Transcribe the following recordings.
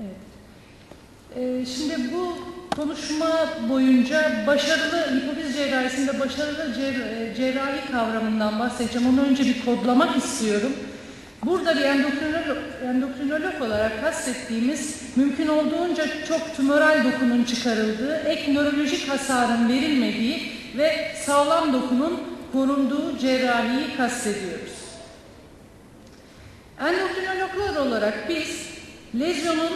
Evet. Ee, şimdi bu konuşma boyunca başarılı hipofiz cerrahisinde başarılı cer- e, cerrahi kavramından bahsedeceğim. Onu önce bir kodlamak istiyorum. Burada bir endokrinolog, endokrinolog olarak kastettiğimiz mümkün olduğunca çok tümöral dokunun çıkarıldığı, ek nörolojik hasarın verilmediği ve sağlam dokunun korunduğu cerrahiyi kastediyoruz. Endokrinologlar olarak biz lezyonun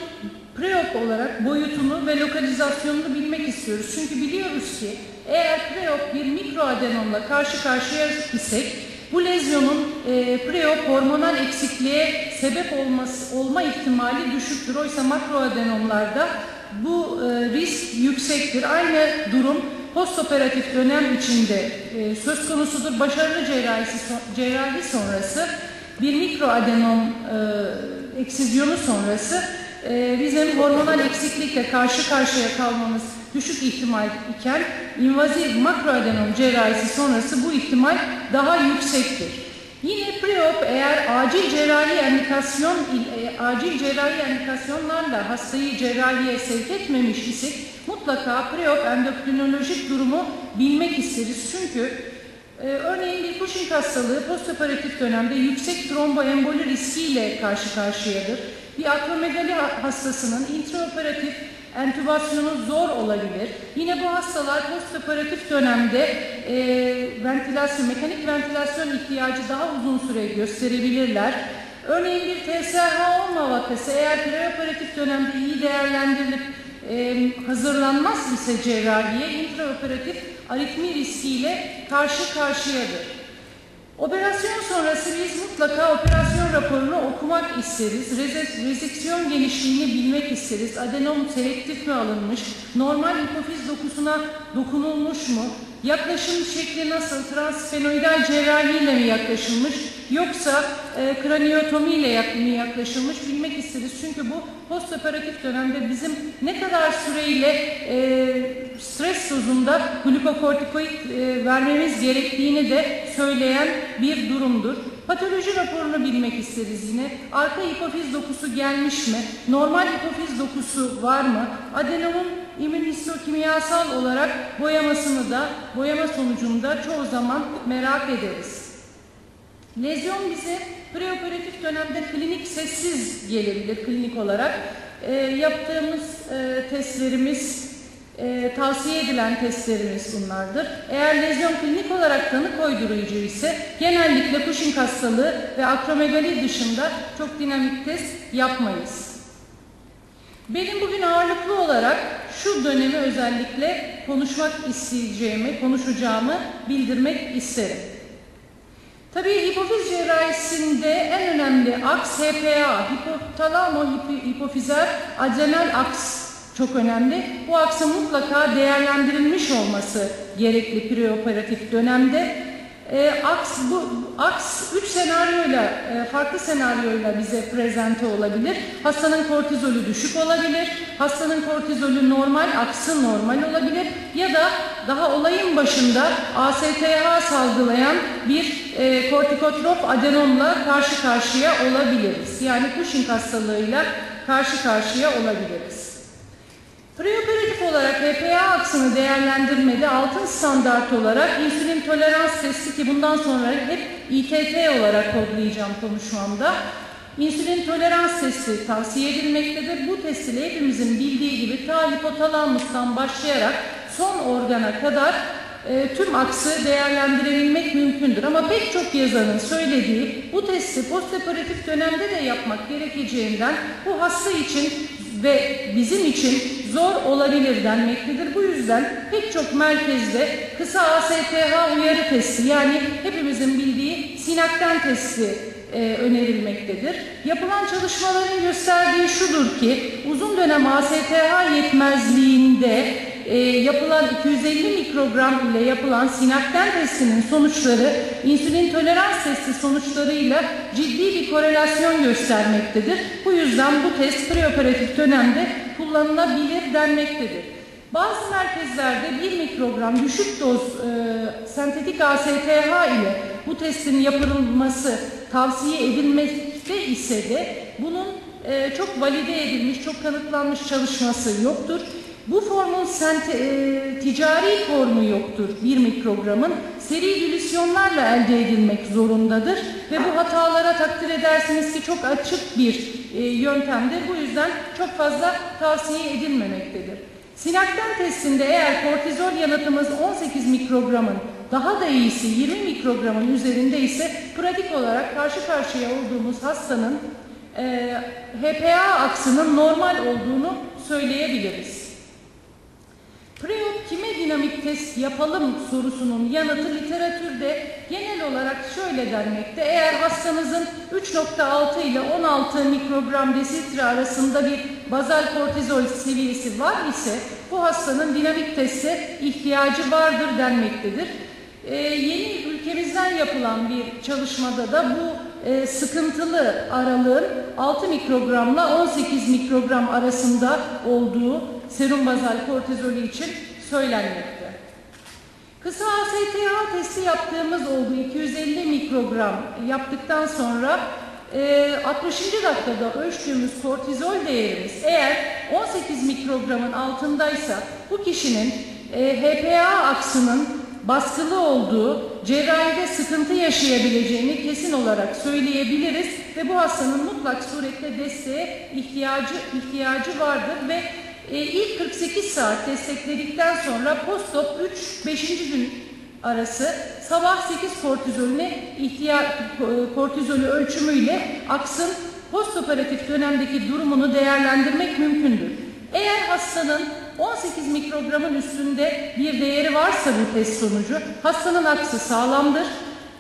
preop olarak boyutunu ve lokalizasyonunu bilmek istiyoruz. Çünkü biliyoruz ki eğer preop bir mikroadenomla karşı karşıya isek bu lezyonun e, preop hormonal eksikliğe sebep olması, olma ihtimali düşüktür. Oysa makroadenomlarda bu e, risk yüksektir. Aynı durum postoperatif dönem içinde e, söz konusudur. Başarılı cerrahisi, cerrahi sonrası bir mikroadenom e, eksizyonu sonrası e, bizim hormonal eksiklikle karşı karşıya kalmamız düşük ihtimal iken invaziv makroadenom cerrahisi sonrası bu ihtimal daha yüksektir. Yine preop eğer acil cerrahi endikasyon e, acil cerrahi endikasyonlarla hastayı cerrahiye sevk etmemiş isek mutlaka preop endokrinolojik durumu bilmek isteriz. Çünkü ee, örneğin bir Cushing hastalığı postoperatif dönemde yüksek tromboemboli riskiyle karşı karşıyadır. Bir akromegali hastasının intraoperatif entübasyonu zor olabilir. Yine bu hastalar postoperatif dönemde e, ventilasyon, mekanik ventilasyon ihtiyacı daha uzun süre gösterebilirler. Örneğin bir TSH olma vakası eğer preoperatif dönemde iyi değerlendirilip e, hazırlanmaz ise cerrahiye intraoperatif aritmi riskiyle karşı karşıyadır. Operasyon sonrası biz mutlaka operasyon raporunu okumak isteriz. Reze, rezeksiyon genişliğini bilmek isteriz. Adenom selektif mi alınmış? Normal hipofiz dokusuna dokunulmuş mu? Yaklaşım şekli nasıl? Transfenoidal cerrahiyle mi yaklaşılmış? Yoksa e, kraniotomiyle mi yaklaşılmış bilmek isteriz. Çünkü bu postoperatif dönemde bizim ne kadar süreyle e, stres dozunda glukokortikoid e, vermemiz gerektiğini de söyleyen bir durumdur. Patoloji raporunu bilmek isteriz yine. Arka hipofiz dokusu gelmiş mi? Normal hipofiz dokusu var mı? Adenomun immünhistokimyasal olarak boyamasını da boyama sonucunda çoğu zaman merak ederiz. Lezyon bize preoperatif dönemde klinik sessiz gelebilir klinik olarak. E, yaptığımız e, testlerimiz, e, tavsiye edilen testlerimiz bunlardır. Eğer lezyon klinik olarak tanı koydurucu ise genellikle Cushing hastalığı ve akromegali dışında çok dinamik test yapmayız. Benim bugün ağırlıklı olarak şu dönemi özellikle konuşmak isteyeceğimi, konuşacağımı bildirmek isterim. Tabii hipofiz cerrahisinde en önemli aks HPA, hipotalamo hipofizer adrenal aks çok önemli. Bu aksın mutlaka değerlendirilmiş olması gerekli preoperatif dönemde. E, aks bu aks üç senaryoyla e, farklı senaryoyla bize prezente olabilir. Hastanın kortizolü düşük olabilir. Hastanın kortizolü normal, aksı normal olabilir ya da daha olayın başında ASTH salgılayan bir e, kortikotrop adenomla karşı karşıya olabiliriz. Yani Cushing hastalığıyla karşı karşıya olabiliriz. Preoperatif olarak HPA aksını değerlendirmede altın standart olarak insülin tolerans testi ki bundan sonra hep ITT olarak kodlayacağım konuşmamda. İnsülin tolerans testi tavsiye edilmektedir. Bu test ile hepimizin bildiği gibi ta hipotalamustan başlayarak son organa kadar e, tüm aksı değerlendirebilmek mümkündür. Ama pek çok yazarın söylediği bu testi postoperatif dönemde de yapmak gerekeceğinden bu hasta için ve bizim için zor olabilir denmektedir. Bu yüzden pek çok merkezde kısa ASTH uyarı testi yani hepimizin bildiği sinakten testi e, önerilmektedir. Yapılan çalışmaların gösterdiği şudur ki uzun dönem ASTH yetmezliğinde e, yapılan 250 mikrogram ile yapılan sinakten testinin sonuçları insülin tolerans testi sonuçlarıyla ciddi bir korelasyon göstermektedir. Bu yüzden bu test preoperatif dönemde kullanılabilir denmektedir. Bazı merkezlerde 1 mikrogram düşük doz e, sentetik ASTH ile bu testin yapılması tavsiye edilmekte ise de bunun e, çok valide edilmiş, çok kanıtlanmış çalışması yoktur. Bu formun sente, e, ticari formu yoktur bir mikrogramın. Seri dilüsyonlarla elde edilmek zorundadır ve bu hatalara takdir edersiniz ki çok açık bir e, yöntemdir. Bu yüzden çok fazla tavsiye edilmemektedir. Sinakten testinde eğer kortizol yanıtımız 18 mikrogramın daha da iyisi 20 mikrogramın üzerinde ise pratik olarak karşı karşıya olduğumuz hastanın e, HPA aksının normal olduğunu söyleyebiliriz. Dinamik test yapalım sorusunun yanıtı literatürde genel olarak şöyle denmekte. Eğer hastanızın 3.6 ile 16 mikrogram desilitre arasında bir bazal kortizol seviyesi var ise bu hastanın dinamik teste ihtiyacı vardır denmektedir. Ee, yeni ülkemizden yapılan bir çalışmada da bu e, sıkıntılı aralığın 6 mikrogramla 18 mikrogram arasında olduğu serum bazal kortizolü için söylenmekte. Kısa ASTH testi yaptığımız olgu 250 mikrogram yaptıktan sonra e, 60. dakikada ölçtüğümüz kortizol değerimiz eğer 18 mikrogramın altındaysa bu kişinin e, HPA aksının baskılı olduğu, cerrahide sıkıntı yaşayabileceğini kesin olarak söyleyebiliriz ve bu hastanın mutlak suretle desteğe ihtiyacı ihtiyacı vardır ve e, ilk 48 saat destekledikten sonra postop 3-5. gün arası sabah 8 kortizolüne ihtiyaç kortizolü ölçümüyle aksın postoperatif dönemdeki durumunu değerlendirmek mümkündür. Eğer hastanın 18 mikrogramın üstünde bir değeri varsa bu test sonucu hastanın aksı sağlamdır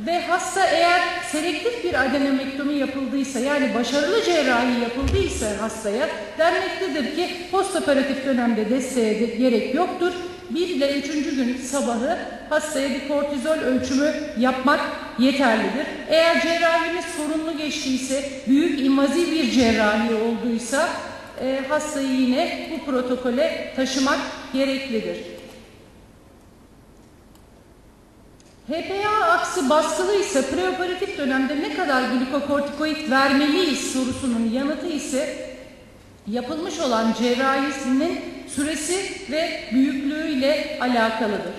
ve hasta eğer selektif bir adenomektomi yapıldıysa yani başarılı cerrahi yapıldıysa hastaya denmektedir ki postoperatif dönemde desteğe de gerek yoktur. 1 ile 3. gün sabahı hastaya bir kortizol ölçümü yapmak yeterlidir. Eğer cerrahimiz sorunlu geçtiyse, büyük invaziv bir cerrahi olduysa e, hastayı yine bu protokole taşımak gereklidir. HPA aksı baskılıysa preoperatif dönemde ne kadar glikokortikoid vermeliyiz sorusunun yanıtı ise yapılmış olan cerrahisinin süresi ve büyüklüğüyle alakalıdır.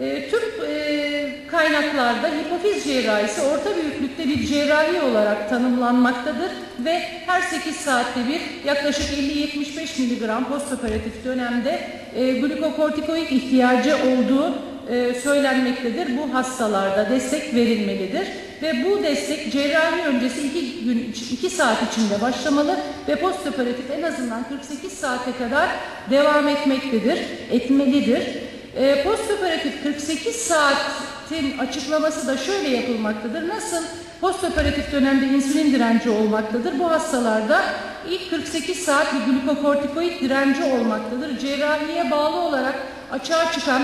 E, Türk e, kaynaklarda hipofiz cerrahisi orta büyüklükte bir cerrahi olarak tanımlanmaktadır ve her 8 saatte bir yaklaşık 50-75 mg postoperatif dönemde e, glikokortikoid ihtiyacı olduğu e, söylenmektedir. Bu hastalarda destek verilmelidir ve bu destek cerrahi öncesi 2 gün 2 saat içinde başlamalı ve postoperatif en azından 48 saate kadar devam etmektedir, etmelidir. E, postoperatif 48 saatin açıklaması da şöyle yapılmaktadır. Nasıl postoperatif dönemde insülin direnci olmaktadır? Bu hastalarda ilk 48 saat bir glukokortikoid direnci olmaktadır. Cerrahiye bağlı olarak açığa çıkan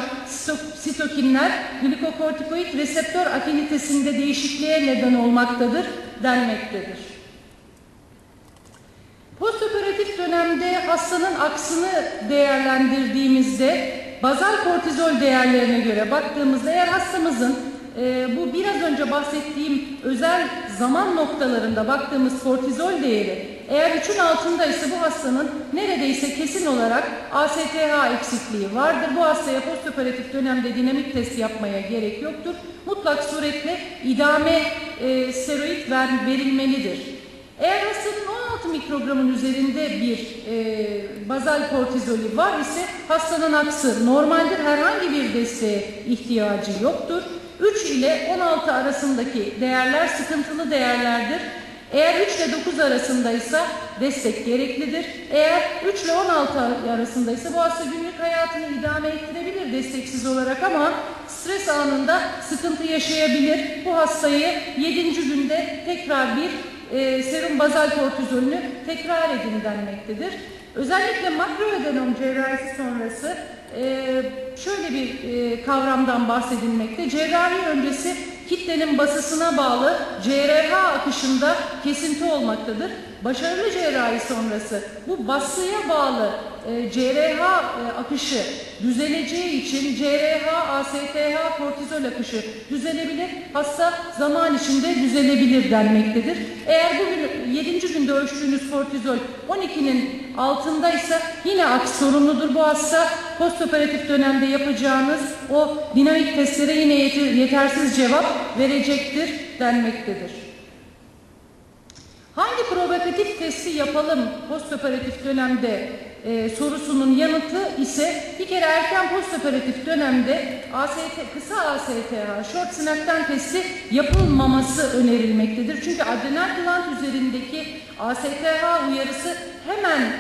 sitokinler glikokortikoid reseptör afinitesinde değişikliğe neden olmaktadır denmektedir. Postoperatif dönemde hastanın aksını değerlendirdiğimizde bazal kortizol değerlerine göre baktığımızda eğer hastamızın e, bu biraz önce bahsettiğim özel zaman noktalarında baktığımız kortizol değeri eğer 3'ün altındaysa bu hastanın neredeyse kesin olarak ASTH eksikliği vardır. Bu hastaya postoperatif dönemde dinamik test yapmaya gerek yoktur. Mutlak suretle idame e, steroid ver, verilmelidir. Eğer hastanın 16 mikrogramın üzerinde bir e, bazal kortizolü var ise hastanın aksı normaldir. Herhangi bir desteğe ihtiyacı yoktur. 3 ile 16 arasındaki değerler sıkıntılı değerlerdir. Eğer 3 ile 9 arasındaysa destek gereklidir. Eğer 3 ile 16 arasındaysa bu hasta günlük hayatını idame ettirebilir desteksiz olarak ama stres anında sıkıntı yaşayabilir. Bu hastayı 7. günde tekrar bir e, serum bazal kortizolünü tekrar edin denmektedir. Özellikle makroödenom cerrahisi sonrası e, şöyle bir e, kavramdan bahsedilmekte. Cerrahi öncesi kitlenin basısına bağlı CRH akışında kesinti olmaktadır. Başarılı cerrahi sonrası bu basıya bağlı e, CRH e, akışı düzeleceği için CRH, ASTH, kortizol akışı düzelebilir. Hasta zaman içinde düzelebilir denmektedir. Eğer bugün 7. günde ölçtüğünüz kortizol 12'nin altındaysa yine aks sorunludur bu hasta. Postoperatif dönemde yapacağınız o dinamik testlere yine yetersiz cevap verecektir denmektedir. Hangi provokatif testi yapalım postoperatif dönemde e, sorusunun yanıtı ise bir kere erken postoperatif dönemde AST, kısa ASTH, short synapten testi yapılmaması önerilmektedir. Çünkü adrenal gland üzerindeki ASTH uyarısı hemen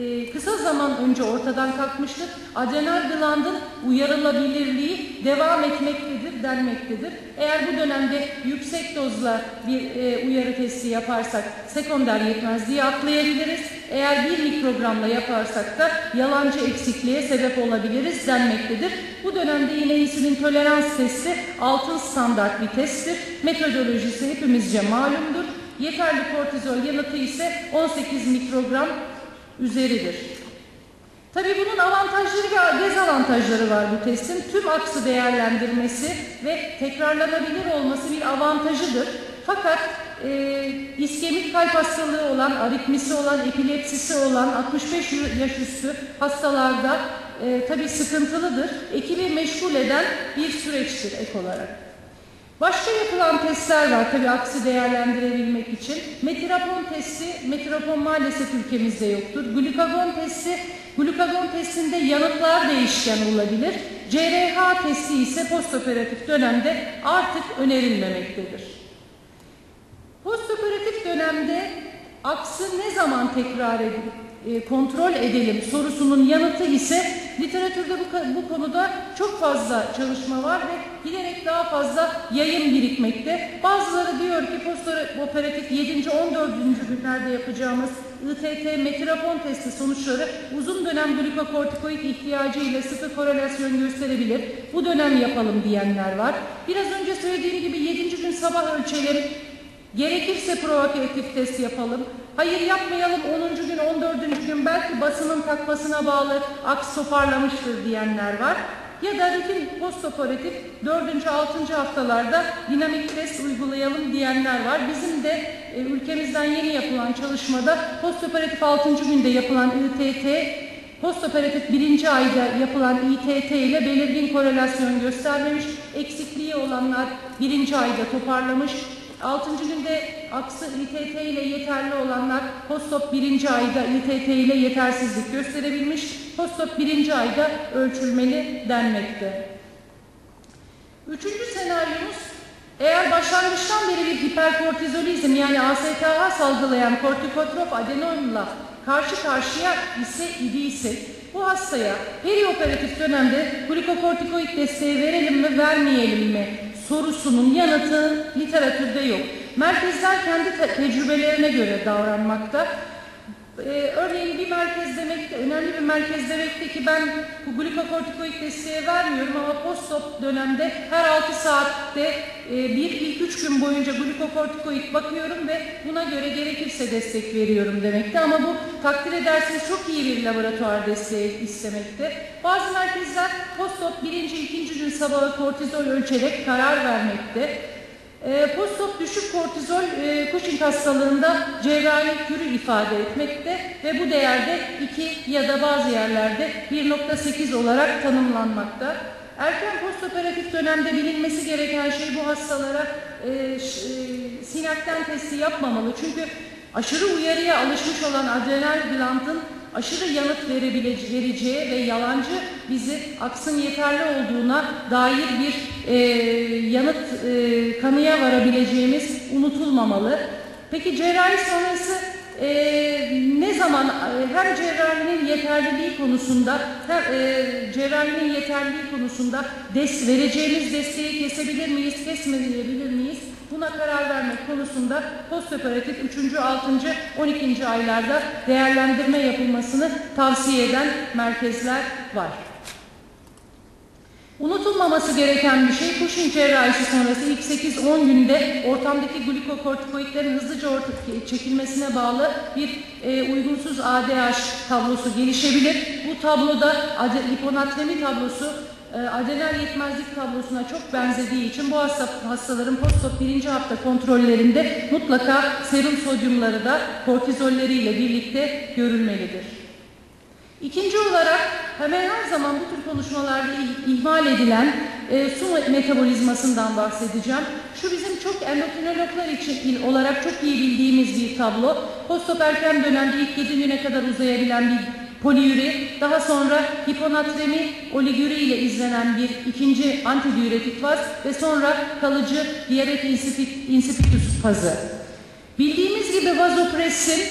e, kısa zaman önce ortadan kalkmıştır. Adrenal glandın uyarılabilirliği devam etmektedir, denmektedir. Eğer bu dönemde yüksek dozla bir e, uyarı testi yaparsak sekonder yetmezliği atlayabiliriz. Eğer bir mikrogramla yaparsak da yalancı eksikliğe sebep olabiliriz denmektedir. Bu dönemde yine insülin tolerans testi altın standart bir testtir. Metodolojisi hepimizce malumdur. Yeterli kortizol yanıtı ise 18 mikrogram üzeridir. Tabi bunun avantajları ve dezavantajları var bu testin. Tüm aksı değerlendirmesi ve tekrarlanabilir olması bir avantajıdır. Fakat e, iskemik kalp hastalığı olan, aritmisi olan, epilepsisi olan 65 yaş üstü hastalarda e, tabi sıkıntılıdır. Ekibi meşgul eden bir süreçtir ek olarak. Başka yapılan testler var tabii aksi değerlendirebilmek için. Metirapon testi, metirapon maalesef ülkemizde yoktur. Glukagon testi, glukagon testinde yanıtlar değişken olabilir. CRH testi ise postoperatif dönemde artık önerilmemektedir. Postoperatif dönemde aksı ne zaman tekrar edilir? E, kontrol edelim sorusunun yanıtı ise literatürde bu, bu konuda çok fazla çalışma var ve giderek daha fazla yayın birikmekte. Bazıları diyor ki postoperatif 7. 14. günlerde yapacağımız ITT metrapon testi sonuçları uzun dönem glikokortikoid ihtiyacı ile sıkı korelasyon gösterebilir. Bu dönem yapalım diyenler var. Biraz önce söylediğim gibi 7. gün sabah ölçelim. Gerekirse provokatif test yapalım. Hayır yapmayalım 10. gün 14. gün belki basının takmasına bağlı aks toparlamıştır diyenler var. Ya da rutin postoperatif 4. 6. haftalarda dinamik test uygulayalım diyenler var. Bizim de e, ülkemizden yeni yapılan çalışmada postoperatif 6. günde yapılan ITT Postoperatif birinci ayda yapılan İTT ile belirgin korelasyon göstermemiş, eksikliği olanlar birinci ayda toparlamış, Altıncı günde aksı İTT ile yeterli olanlar postop birinci ayda İTT ile yetersizlik gösterebilmiş, postop birinci ayda ölçülmeli denmekte. Üçüncü senaryomuz eğer başlangıçtan beri bir hiperkortizolizm yani ASTH salgılayan kortikotrop adenomla karşı karşıya ise idiyse bu hastaya perioperatif dönemde glikokortikoid desteği verelim mi vermeyelim mi sorusunun yanıtı literatürde yok. Merkezler kendi te tecrübelerine göre davranmakta. Ee, örneğin bir merkez demekte, önemli bir merkez demekte ki ben bu glikokortikoid desteği vermiyorum ama postop dönemde her 6 saatte e, bir ilk 3 gün boyunca glikokortikoid bakıyorum ve buna göre gerekirse destek veriyorum demekte. Ama bu takdir ederseniz çok iyi bir laboratuvar desteği istemekte. Bazı merkezler postop birinci, ikinci gün sabahı kortizol ölçerek karar vermekte. E, postop düşük kortizol e, Cushing hastalığında cerrahi kürü ifade etmekte ve bu değerde 2 ya da bazı yerlerde 1.8 olarak tanımlanmakta. Erken postoperatif dönemde bilinmesi gereken şey bu hastalara e, e, sinakten testi yapmamalı. Çünkü aşırı uyarıya alışmış olan adrenal glandın aşırı yanıt verebileceği ve yalancı bizi aksın yeterli olduğuna dair bir e, yanıt e, kanıya varabileceğimiz unutulmamalı. Peki cerrahi sonrası e, ne zaman e, hem cerrahinin yeterliliği konusunda hem e, cerrahinin yeterliliği konusunda des, vereceğimiz desteği kesebilir miyiz, kesmeyebilir miyiz? Buna karar vermek konusunda postoperatif 3. 6. 12. aylarda değerlendirme yapılmasını tavsiye eden merkezler var. Unutulmaması gereken bir şey Cushing cerrahisi sonrası ilk 8-10 günde ortamdaki glikokortikoidlerin hızlıca ortaya çekilmesine bağlı bir e, uygunsuz ADH tablosu gelişebilir. Bu tabloda hiponatremi tablosu e, adenal yetmezlik tablosuna çok benzediği için bu hasta, hastaların postop birinci hafta kontrollerinde mutlaka serum sodyumları da kortizolleriyle birlikte görülmelidir. İkinci olarak hemen her zaman bu tür konuşmalarda ih- ihmal edilen e, su metabolizmasından bahsedeceğim. Şu bizim çok endokrinologlar için olarak çok iyi bildiğimiz bir tablo. Postop erken dönemde ilk 7 güne kadar uzayabilen bir poliüri, daha sonra hiponatremi oligüri ile izlenen bir ikinci antidiüretik faz ve sonra kalıcı diyabet insipid- insipidus fazı. Bildiğimiz gibi vazopressin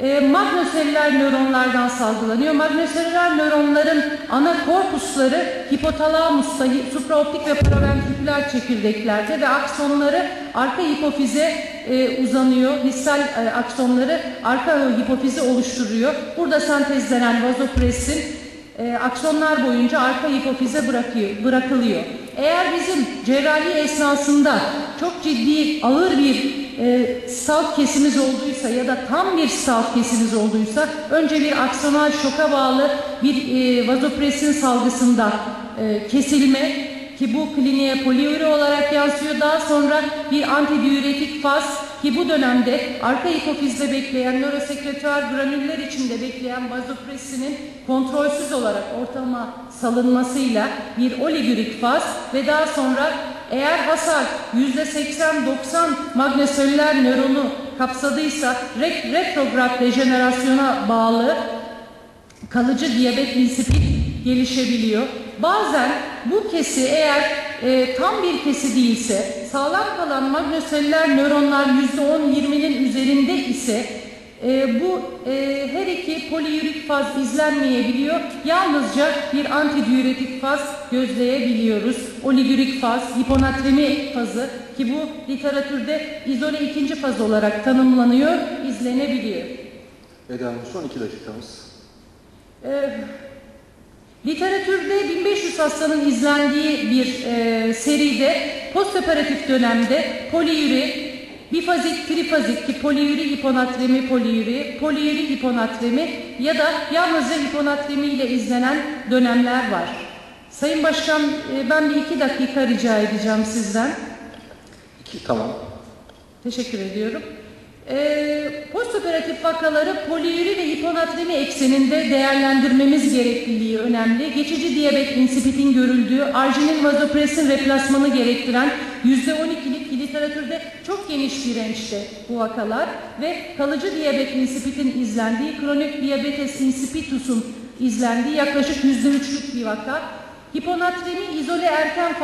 e, magnoseller nöronlardan salgılanıyor. Magnoseller nöronların ana korpusları hipotalamusta, hi- supraoptik ve paraventriküler çekirdeklerde ve aksonları arka hipofize e, uzanıyor. Distal e, aksonları arka hipofize oluşturuyor. Burada sentezlenen vazopressin e, aksonlar boyunca arka hipofize bırakıyor, bırakılıyor. Eğer bizim cerrahi esnasında çok ciddi ağır bir e, salt kesimiz olduysa ya da tam bir salt kesimiz olduysa önce bir aksonal şoka bağlı bir e, vazopresin salgısında e, kesilme ki bu kliniğe poliüri olarak yansıyor. Daha sonra bir antidiüretik faz ki bu dönemde arka hipofizde bekleyen nörosekreter granüller içinde bekleyen vazopresinin kontrolsüz olarak ortama salınmasıyla bir oligürik faz ve daha sonra eğer hasar %80-90 magnesoller nöronu kapsadıysa re- retrograd dejenerasyona bağlı kalıcı diyabet insipid gelişebiliyor. Bazen bu kesi eğer e, tam bir kesi değilse sağlam kalan magnoseller nöronlar %10-20'nin üzerinde ise e, bu e, her iki poliürik faz izlenmeyebiliyor. Yalnızca bir antidiüretik faz gözleyebiliyoruz. Oligürik faz, hiponatremi fazı ki bu literatürde izole ikinci faz olarak tanımlanıyor, izlenebiliyor. Eda Hanım son iki dakikamız. Ee, literatürde 1500 hastanın izlendiği bir e, seride postoperatif dönemde poliüri, bifazik, trifazik ki poliüri hiponatremi poliüri, poliüri hiponatremi ya da yalnızca hiponatremi ile izlenen dönemler var. Sayın Başkan e, ben bir iki dakika rica edeceğim sizden. İki, tamam. Teşekkür ediyorum. Ee, postoperatif vakaları poliüri ve hiponatremi ekseninde değerlendirmemiz gerekliliği önemli. Geçici diyabet insipidin görüldüğü, arginin vazopresin replasmanı gerektiren %12'lik literatürde çok geniş dirençte bu vakalar ve kalıcı diyabet insipidin izlendiği, kronik diyabetes insipidus'un izlendiği yaklaşık %3'lük bir vaka. Hiponatremi izole erken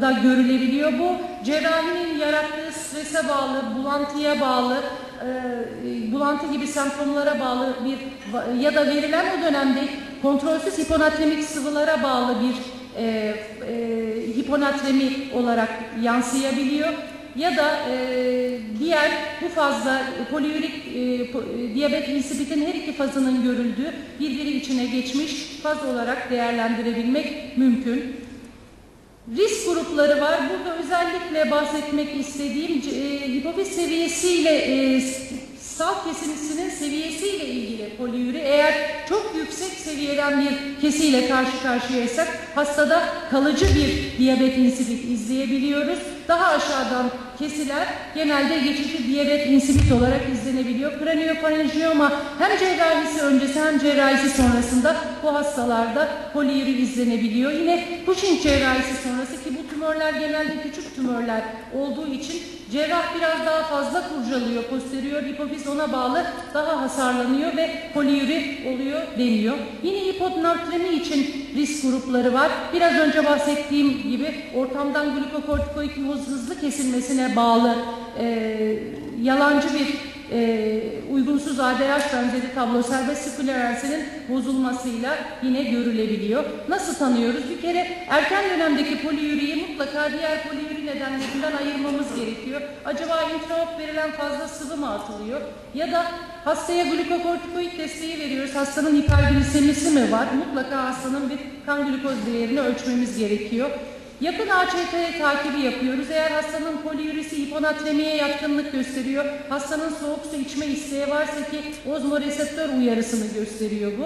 fazda görülebiliyor. Bu cerrahinin yarattığı strese bağlı, bulantıya bağlı, e, bulantı gibi semptomlara bağlı bir ya da verilen o dönemde kontrolsüz hiponatremik sıvılara bağlı bir e, e, hiponatremi olarak yansıyabiliyor ya da e, diğer bu fazla poliürik e, po- e, diyabet insipidin her iki fazının görüldüğü birbiri içine geçmiş faz olarak değerlendirebilmek mümkün. Risk grupları var. Burada özellikle bahsetmek istediğim e, hipofiz seviyesiyle e, salt kesintisinin seviyesiyle ilgili poliüri eğer çok yüksek seviyeden bir kesiyle karşı karşıyaysak hastada kalıcı bir diyabet insipid izleyebiliyoruz. Daha aşağıdan kesiler genelde geçici diyabet insipid olarak izlenebiliyor. Kraniofarinjiyoma hem cerrahisi öncesi hem cerrahisi sonrasında bu hastalarda poliüri izlenebiliyor. Yine Cushing cerrahisi sonrası ki bu tümörler genelde küçük tümörler olduğu için cerrah biraz daha fazla kurcalıyor. Posterior hipofiz ona bağlı daha hasarlanıyor ve poliüri oluyor deniyor. Yine hiponatremi için risk grupları var. Biraz önce bahsettiğim gibi ortamdan glikokortikoid hızlı kesilmesine bağlı e, yalancı bir e, uygunsuz ADH benzeri tablo serbest sirkülerensinin bozulmasıyla yine görülebiliyor. Nasıl tanıyoruz? Bir kere erken dönemdeki poliüriyi mutlaka diğer poliüri nedenlerinden ayırmamız gerekiyor. Acaba intraop verilen fazla sıvı mı atılıyor? Ya da hastaya glukokortikoid desteği veriyoruz. Hastanın hiperglisemisi mi var? Mutlaka hastanın bir kan glukoz değerini ölçmemiz gerekiyor. Yakın AÇT takibi yapıyoruz. Eğer hastanın poliürisi hiponatremiye yatkınlık gösteriyor, hastanın soğuk su içme isteği varsa ki ozmoreseptör uyarısını gösteriyor bu.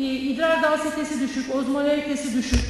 Ee, İdrar densitesi düşük, ozmolaritesi düşük,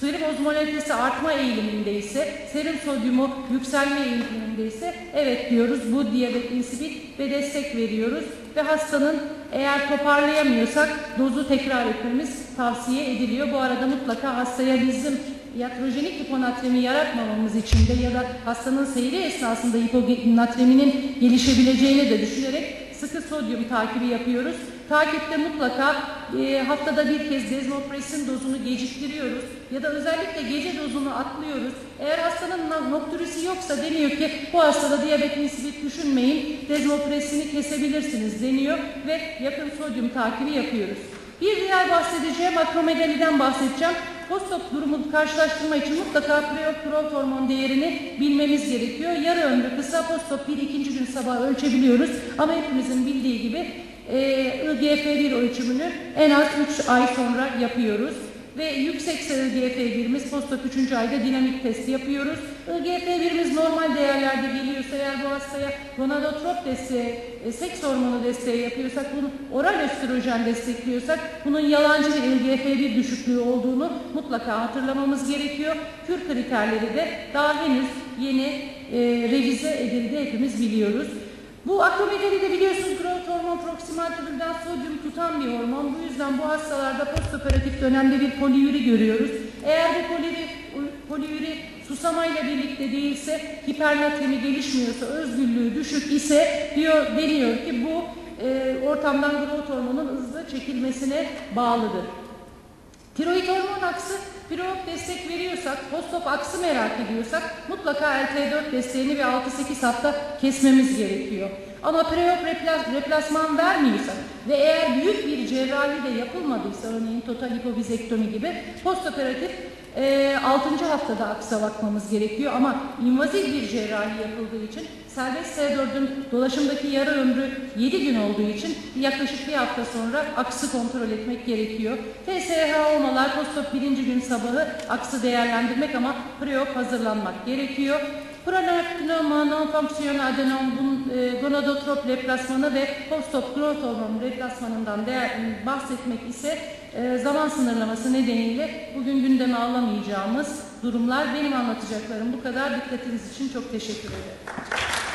serum ozmolaritesi artma eğilimindeyse, serum sodyumu yükselme eğilimindeyse evet diyoruz bu diyabet insipid ve destek veriyoruz ve hastanın eğer toparlayamıyorsak dozu tekrar etmemiz tavsiye ediliyor. Bu arada mutlaka hastaya bizim iatrojenik hiponatremi yaratmamamız için de ya da hastanın seyri esnasında hiponatreminin gelişebileceğini de düşünerek sıkı sodyum takibi yapıyoruz. Takipte mutlaka e, haftada bir kez dezmopresin dozunu geciktiriyoruz ya da özellikle gece dozunu atlıyoruz. Eğer hastanın noktürisi yoksa deniyor ki bu hastada diyabet insipid düşünmeyin dezmopresini kesebilirsiniz deniyor ve yakın sodyum takibi yapıyoruz. Bir diğer bahsedeceğim akromedaliden bahsedeceğim. Postop durumu karşılaştırma için mutlaka preop growth hormon değerini bilmemiz gerekiyor. Yarı ömrü kısa postop bir ikinci gün sabah ölçebiliyoruz. Ama hepimizin bildiği gibi e, IGF-1 ölçümünü en az 3 ay sonra yapıyoruz. Ve yüksekse IGF-1'imiz postop 3. ayda dinamik testi yapıyoruz. IGF-1'imiz normal değerlerde geliyorsa eğer bu hastaya gonadotrop desteği, e, seks hormonu desteği yapıyorsak, bunu oral östrojen destekliyorsak bunun yalancı bir IGF-1 düşüklüğü olduğunu mutlaka hatırlamamız gerekiyor. Kür kriterleri de daha henüz yeni e, revize edildi hepimiz biliyoruz. Bu akromedali de biliyorsunuz growth hormon proksimal tübülden sodyum tutan bir hormon. Bu yüzden bu hastalarda postoperatif dönemde bir poliüri görüyoruz. Eğer bu poliüri, poliüri susamayla birlikte değilse, hipernatremi gelişmiyorsa, özgürlüğü düşük ise diyor, deniyor ki bu e, ortamdan growth hormonun hızlı çekilmesine bağlıdır. Tiroid hormon aksı, tiroid destek veriyorsak, postop aksı merak ediyorsak mutlaka LT4 desteğini bir 6-8 hafta kesmemiz gerekiyor. Ama preop replas- replasman vermiyorsak ve eğer büyük bir cerrahi de yapılmadıysa örneğin total hipobizektomi gibi postoperatif e, 6. haftada aksa bakmamız gerekiyor ama invazif bir cerrahi yapıldığı için serbest S4'ün dolaşımdaki yarı ömrü 7 gün olduğu için yaklaşık bir hafta sonra aksı kontrol etmek gerekiyor. TSH olmalar postop birinci gün sabahı aksı değerlendirmek ama preop hazırlanmak gerekiyor. Pronarktinoma, non-fonksiyonel adenom, e, gonadotrop replasmanı ve postop growth hormon replasmanından bahsetmek ise e, zaman sınırlaması nedeniyle bugün gündeme alamayacağımız durumlar. Benim anlatacaklarım bu kadar. Dikkatiniz için çok teşekkür ederim.